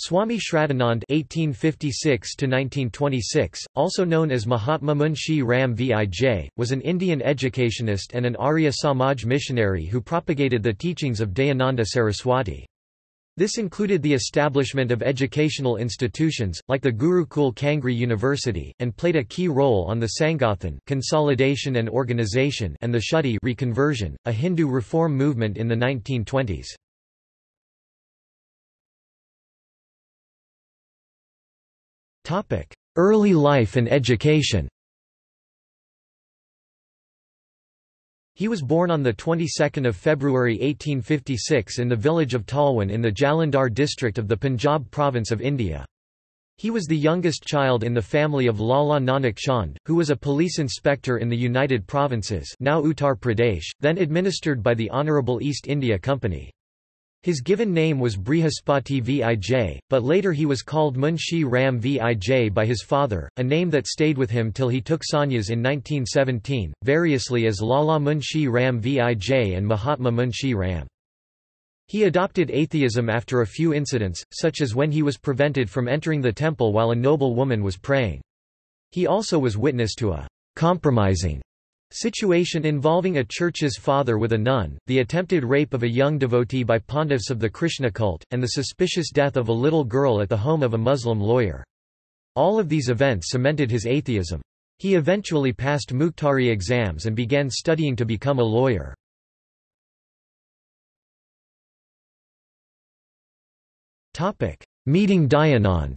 Swami Shraddhanand (1856–1926), also known as Mahatma Munshi Ram Vij, was an Indian educationist and an Arya Samaj missionary who propagated the teachings of Dayananda Saraswati. This included the establishment of educational institutions, like the Gurukul Kangri University, and played a key role on the Sangathan consolidation and organization and the Shuddhi reconversion, a Hindu reform movement in the 1920s. Early life and education He was born on the 22nd of February 1856 in the village of Talwan in the Jalandhar district of the Punjab province of India. He was the youngest child in the family of Lala Nanak Chand, who was a police inspector in the United Provinces now Uttar Pradesh, then administered by the Honourable East India Company. His given name was Brihaspati Vij, but later he was called Munshi Ram Vij by his father, a name that stayed with him till he took sannyas in 1917, variously as Lala Munshi Ram Vij and Mahatma Munshi Ram. He adopted atheism after a few incidents, such as when he was prevented from entering the temple while a noble woman was praying. He also was witness to a compromising Situation involving a church's father with a nun, the attempted rape of a young devotee by pontiffs of the Krishna cult, and the suspicious death of a little girl at the home of a Muslim lawyer. All of these events cemented his atheism. He eventually passed Mukhtari exams and began studying to become a lawyer. Meeting Dayanand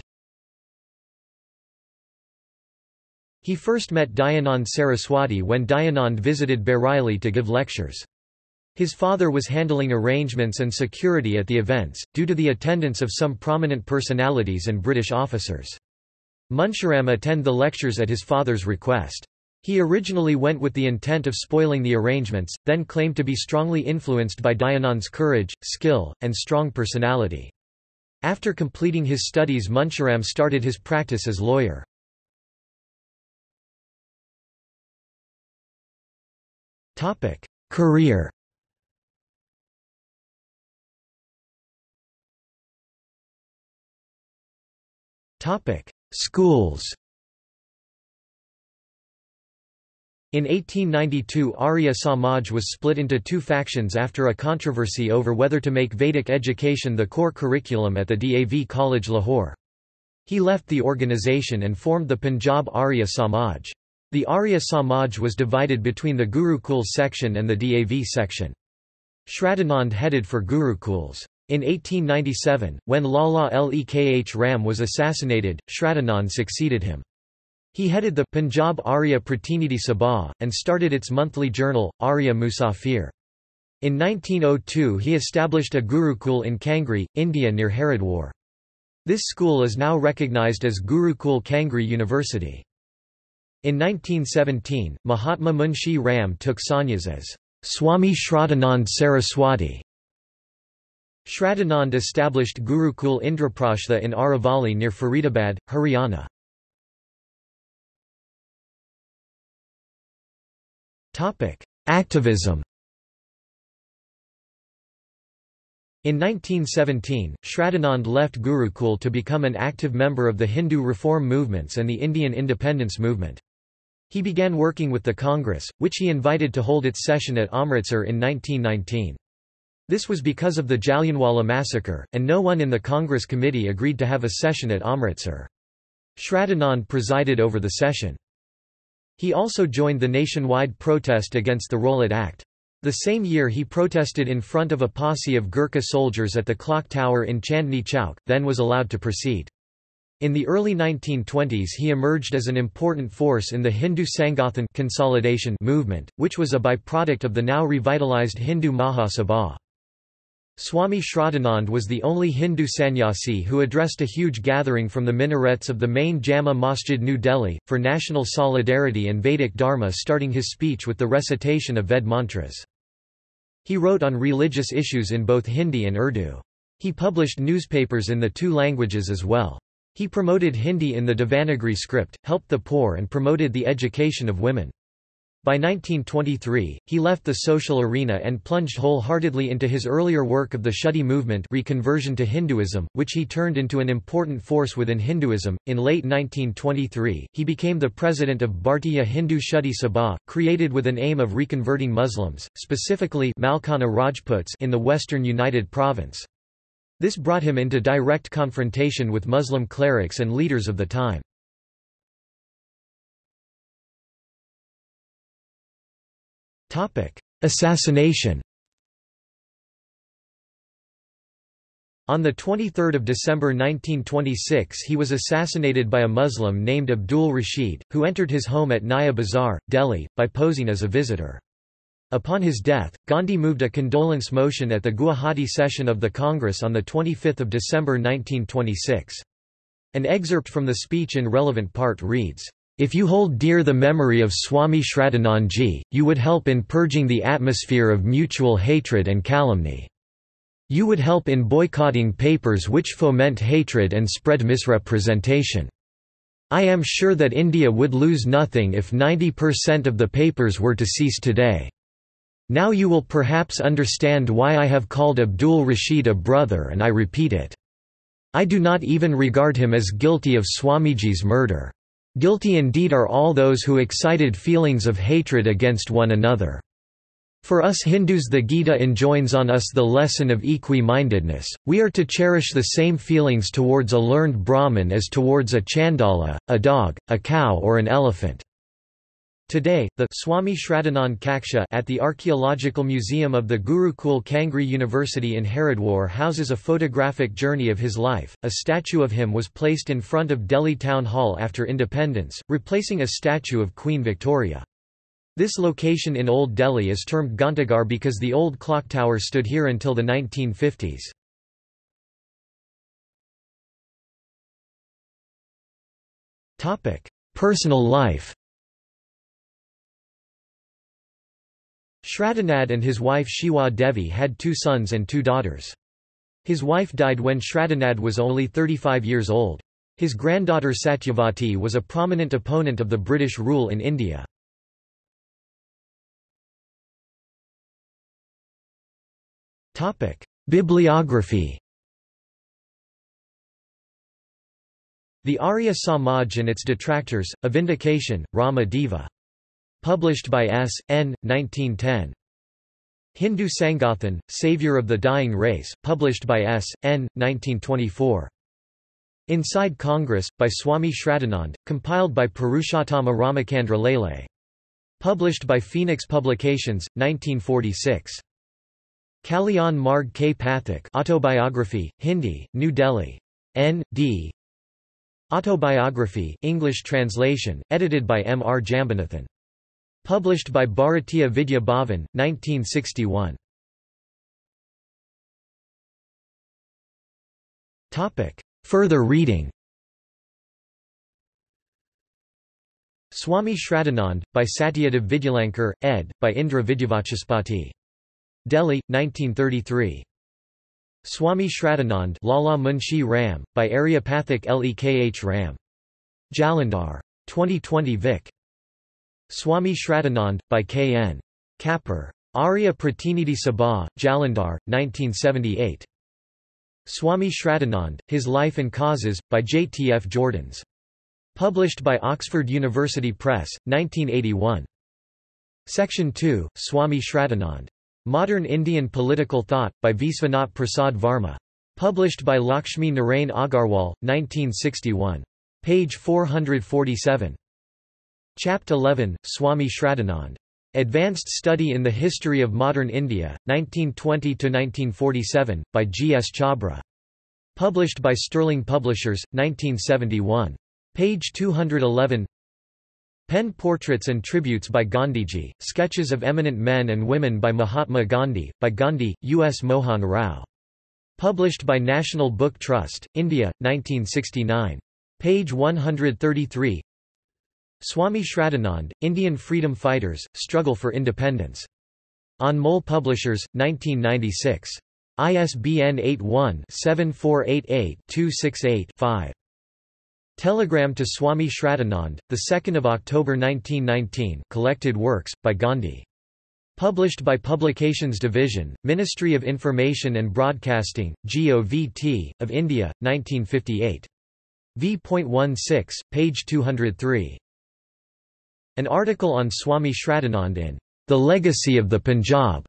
He first met Dayanand Saraswati when Dayanand visited Bareilly to give lectures. His father was handling arrangements and security at the events, due to the attendance of some prominent personalities and British officers. Munshiram attend the lectures at his father's request. He originally went with the intent of spoiling the arrangements, then claimed to be strongly influenced by Dayanand's courage, skill, and strong personality. After completing his studies Munshiram started his practice as lawyer. Career Topic: Schools In 1892 Arya Samaj was split into two factions after a controversy over whether to make Vedic education the core curriculum at the DAV College Lahore. He left the organisation and formed the Punjab Arya Samaj. The Arya Samaj was divided between the Gurukul section and the DAV section. Shraddhanand headed for Gurukuls. In 1897, when Lala Lekh Ram was assassinated, Shraddhanand succeeded him. He headed the Punjab Arya Pratinidhi Sabha, and started its monthly journal, Arya Musafir. In 1902 he established a Gurukul in Kangri, India near Haridwar. This school is now recognized as Gurukul Kangri University. In 1917, Mahatma Munshi Ram took sannyas as Swami Shraddhanand Saraswati. Shraddhanand established Gurukul Indraprastha in Aravali near Faridabad, Haryana. Activism In 1917, Shraddhanand left Gurukul to become an active member of the Hindu reform movements and the Indian independence movement. He began working with the Congress, which he invited to hold its session at Amritsar in 1919. This was because of the Jallianwala massacre, and no one in the Congress committee agreed to have a session at Amritsar. Shraddhanand presided over the session. He also joined the nationwide protest against the Rowlatt Act. The same year he protested in front of a posse of Gurkha soldiers at the clock tower in Chandni Chowk, then was allowed to proceed. In the early 1920s he emerged as an important force in the Hindu Sangathan consolidation movement, which was a byproduct of the now revitalized Hindu Mahasabha. Swami Shraddhanand was the only Hindu sannyasi who addressed a huge gathering from the minarets of the main Jama Masjid New Delhi, for national solidarity and Vedic Dharma starting his speech with the recitation of Ved mantras. He wrote on religious issues in both Hindi and Urdu. He published newspapers in the two languages as well. He promoted Hindi in the Devanagari script, helped the poor and promoted the education of women. By 1923, he left the social arena and plunged wholeheartedly into his earlier work of the Shuddhi movement reconversion to Hinduism, which he turned into an important force within Hinduism. In late 1923, he became the president of Bhartiya Hindu Shuddhi Sabha, created with an aim of reconverting Muslims, specifically Malkana Rajputs in the western United Province. This brought him into direct confrontation with Muslim clerics and leaders of the time. Assassination On 23 December 1926 he was assassinated by a Muslim named Abdul Rashid, who entered his home at Naya Bazar, Delhi, by posing as a visitor. Upon his death, Gandhi moved a condolence motion at the Guwahati session of the Congress on 25 December 1926. An excerpt from the speech in relevant part reads, if you hold dear the memory of Swami Shraddhanandji, you would help in purging the atmosphere of mutual hatred and calumny. You would help in boycotting papers which foment hatred and spread misrepresentation. I am sure that India would lose nothing if 90% of the papers were to cease today. Now you will perhaps understand why I have called Abdul Rashid a brother and I repeat it. I do not even regard him as guilty of Swamiji's murder. Guilty indeed are all those who excited feelings of hatred against one another. For us Hindus the Gita enjoins on us the lesson of equi-mindedness, we are to cherish the same feelings towards a learned Brahmin as towards a chandala, a dog, a cow or an elephant. Today, the Swami Shraddhanand Kaksha at the Archaeological Museum of the Gurukul Kangri University in Haridwar houses a photographic journey of his life. A statue of him was placed in front of Delhi Town Hall after independence, replacing a statue of Queen Victoria. This location in Old Delhi is termed Ghantaghar because the old clock tower stood here until the 1950s. Personal life Shraddhanand and his wife Shiwa Devi had two sons and two daughters. His wife died when Shraddhanand was only 35 years old. His granddaughter Satyavati was a prominent opponent of the British rule in India. Bibliography The Arya Samaj and its detractors, A Vindication, Rama Deva Published by S. N. 1910. Hindu Sangathan, Savior of the Dying Race, published by S. N. 1924. Inside Congress, by Swami Shraddhanand, compiled by Purushottama Ramachandra Lele. Published by Phoenix Publications, 1946. Kalyan Marg K. Pathak Autobiography, Hindi, New Delhi. N. D. Autobiography English translation, edited by M. R. Jambunathan. Published by Bharatiya Vidya Bhavan, 1961. Further reading Swami Shraddhanand, by Satyadev Vidyalankar, ed., by Indra Vidyavachaspati. Delhi, 1933. Swami Shraddhanand Lala Munshi Ram, by Aryapathak Lekh Ram. Jalandhar. 2020 Vic. Swami Shraddhanand, by K. N. Kapur. Arya Pratinidhi Sabha, Jalandhar, 1978. Swami Shraddhanand, His Life and Causes, by J. T. F. Jordens. Published by Oxford University Press, 1981. Section 2, Swami Shraddhanand. Modern Indian Political Thought, by Visvanath Prasad Varma. Published by Lakshmi Narain Agarwal, 1961. Page 447. Chapter 11, Swami Shraddhanand. Advanced Study in the History of Modern India, 1920–1947, by G. S. Chabra. Published by Sterling Publishers, 1971. Page 211 Pen Portraits and Tributes by Gandhiji, Sketches of Eminent Men and Women by Mahatma Gandhi, by Gandhi, U. S. Mohan Rao. Published by National Book Trust, India, 1969. Page 133 Swami Shraddhanand, Indian Freedom Fighters, Struggle for Independence. Anmol Publishers, 1996. ISBN 81-7488-268-5. Telegram to Swami Shraddhanand, 2 October 1919 Collected Works, by Gandhi. Published by Publications Division, Ministry of Information and Broadcasting, GOVT, of India, 1958. v.16, page 203. An article on Swami Shraddhanand in The Legacy of the Punjab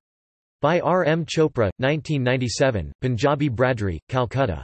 by R. M. Chopra, 1997, Punjabi Bradri, Calcutta.